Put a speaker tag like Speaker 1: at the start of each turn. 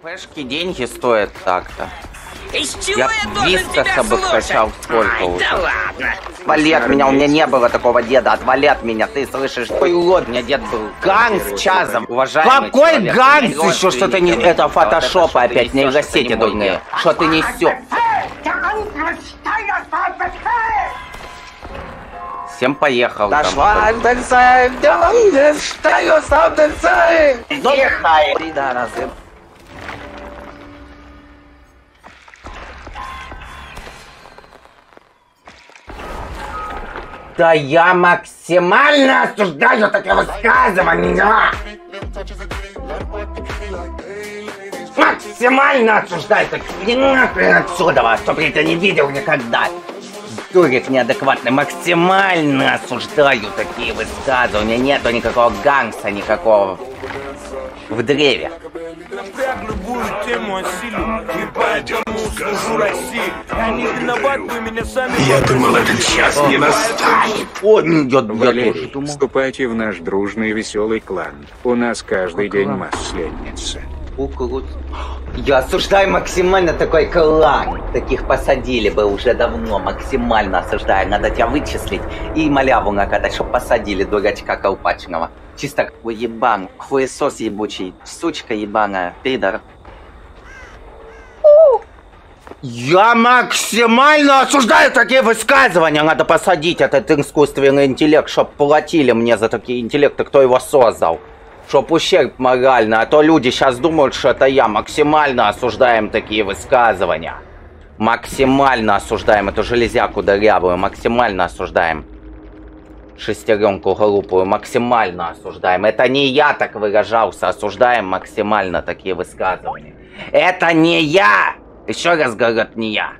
Speaker 1: ППшки деньги стоят так-то.
Speaker 2: Из чего
Speaker 1: Я
Speaker 2: я, тебя
Speaker 1: бы скачал сколько
Speaker 2: Ай,
Speaker 1: уже.
Speaker 2: да ладно.
Speaker 1: Отвали от меня, у меня не было такого деда, отвали от меня, ты слышишь? Ой, урод, у меня дед был ганг с чазом, уважаемый
Speaker 3: Какой
Speaker 1: человек.
Speaker 3: ганг?
Speaker 1: Миллион
Speaker 3: Еще что-то не...
Speaker 1: ценителей.
Speaker 3: Это
Speaker 1: Вот
Speaker 3: фотошопы
Speaker 1: что ты
Speaker 3: опять,
Speaker 1: не мой
Speaker 3: дурные.
Speaker 1: Что ты несешь? Всем поехал.
Speaker 3: Дошла до цели, я стою сам цели. Дыхай, пидорасы. Да я максимально осуждаю такие высказывания! Максимально осуждаю такие нахрен отсюда, чтоб я тебя не видел никогда! Дурик неадекватный, максимально осуждаю такие высказывания. Нету никакого гангса, никакого в древе.
Speaker 4: Любую тему осилю И поэтому служу России Я не виноват, вы меня сами
Speaker 5: Я думал, этот час не настанет.
Speaker 1: О, тоже
Speaker 6: Валерий,
Speaker 1: думал.
Speaker 6: вступайте в наш дружный веселый клан. У нас каждый день масленица.
Speaker 1: Кукурудз. Я осуждаю максимально такой клан. Таких посадили бы уже давно. Максимально осуждаю. Надо тебя вычислить и маляву накатать, чтоб посадили дурачка колпачного. Чисто уебан, хуесос ебучий, сучка ебаная, пидор. Я максимально осуждаю такие высказывания. Надо посадить этот искусственный интеллект, чтоб платили мне за такие интеллекты, кто его создал. Чтоб ущерб моральный, а то люди сейчас думают, что это я. Максимально осуждаем такие высказывания. Максимально осуждаем эту железяку дырявую, максимально осуждаем. Шестеренку глупую, максимально осуждаем. Это не я так выражался, осуждаем максимально такие высказывания. Это не я! Еще раз говорят, не я.